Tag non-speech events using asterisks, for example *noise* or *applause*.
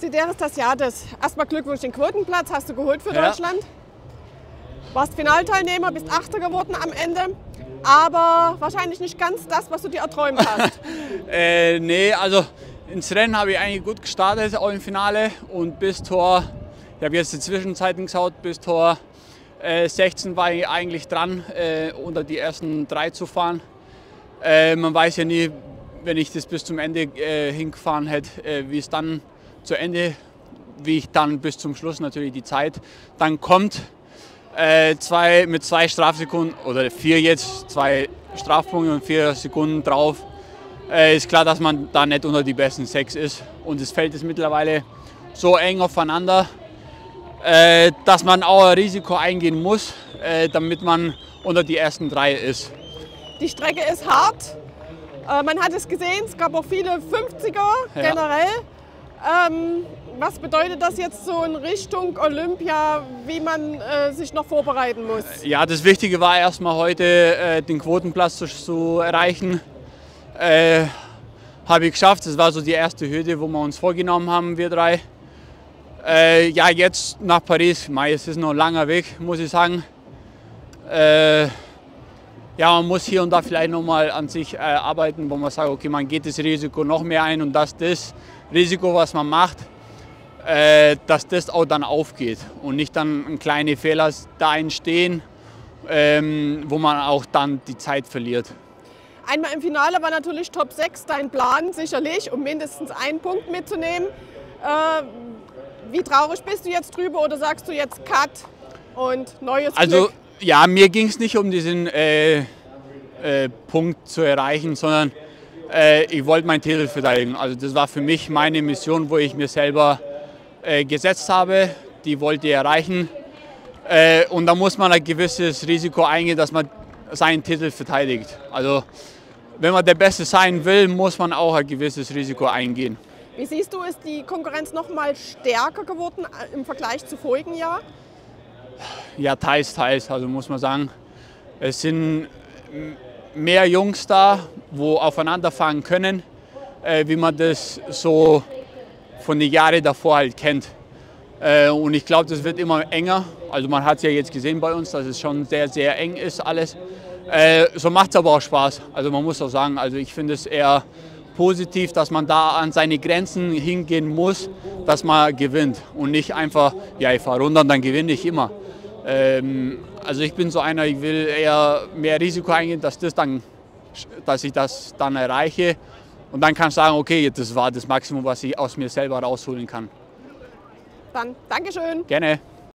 Sideris Tasiades, erstmal Glückwunsch, den Quotenplatz hast du geholt für Ja. Deutschland. Warst Finalteilnehmer, bist Achter geworden am Ende, aber wahrscheinlich nicht ganz das, was du dir erträumt *laughs* hast. Äh, nee, also ins Rennen habe ich eigentlich gut gestartet, auch im Finale. Und bis Tor, ich habe jetzt die Zwischenzeiten geschaut, bis Tor äh, 16 war ich eigentlich dran, äh, unter die ersten drei zu fahren. Äh, man weiß ja nie, wenn ich das bis zum Ende äh, hingefahren hätte, äh, wie es dann zu Ende, wie ich dann bis zum Schluss natürlich die Zeit dann kommt. Äh, zwei, mit zwei Strafsekunden oder vier jetzt, zwei Strafpunkte und vier Sekunden drauf äh, ist klar, dass man da nicht unter die besten sechs ist. Und das Feld ist mittlerweile so eng aufeinander, äh, dass man auch ein Risiko eingehen muss, äh, damit man unter die ersten drei ist. Die Strecke ist hart. Äh, man hat es gesehen, es gab auch viele 50er Ja. generell. Ähm, was bedeutet das jetzt so in Richtung Olympia, wie man äh, sich noch vorbereiten muss? Ja, das Wichtige war erstmal heute äh, den Quotenplatz zu, zu erreichen. Äh, Habe ich geschafft. Das war so die erste Hürde, wo wir uns vorgenommen haben, wir drei. Äh, ja, jetzt nach Paris. Mei, es ist noch ein langer Weg, muss ich sagen. Ja, man muss hier und da vielleicht nochmal an sich äh, arbeiten, wo man sagt, okay, man geht das Risiko noch mehr ein und dass das Risiko, was man macht, äh, dass das auch dann aufgeht und nicht dann kleine Fehler da entstehen, ähm, wo man auch dann die Zeit verliert. Einmal im Finale war natürlich Top 6 dein Plan, sicherlich, um mindestens einen Punkt mitzunehmen. Äh, wie traurig bist du jetzt drüber oder sagst du jetzt Cut und neues Also Glück? Ja, mir ging es nicht um diesen äh, äh, Punkt zu erreichen, sondern äh, ich wollte meinen Titel verteidigen. Also das war für mich meine Mission, wo ich mir selber äh, gesetzt habe. Die wollte ich erreichen. Äh, und da muss man ein gewisses Risiko eingehen, dass man seinen Titel verteidigt. Also wenn man der Beste sein will, muss man auch ein gewisses Risiko eingehen. Wie siehst du, ist die Konkurrenz noch mal stärker geworden äh, im Vergleich zu vorigen Jahr? Ja, teils, teils. Also muss man sagen, es sind mehr Jungs da, wo aufeinander fahren können, äh, wie man das so von den Jahren davor halt kennt. Äh, und ich glaube, das wird immer enger. Also man hat es ja jetzt gesehen bei uns, dass es schon sehr, sehr eng ist alles. Äh, so macht es aber auch Spaß. Also man muss auch sagen, also ich finde es eher positiv, dass man da an seine Grenzen hingehen muss, dass man gewinnt und nicht einfach, ja, ich fahre runter und dann gewinne ich immer. Ähm, also ich bin so einer, ich will eher mehr Risiko eingehen, dass, das dann, dass ich das dann erreiche und dann kann ich sagen, okay, das war das Maximum, was ich aus mir selber rausholen kann. Dann Dankeschön. Gerne.